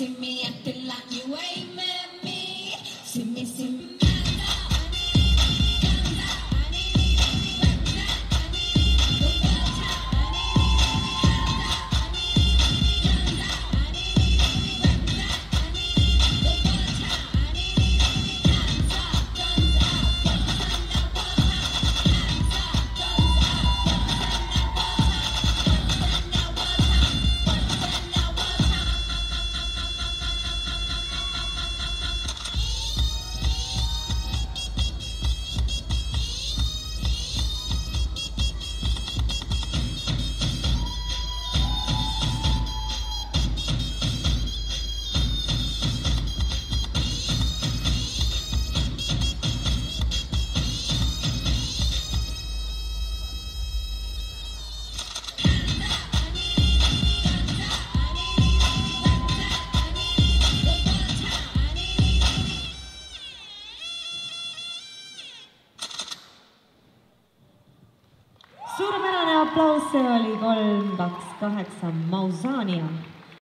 See me, see me suurepärane aplaus, see oli kolm, kaks, kaheksa, Mausania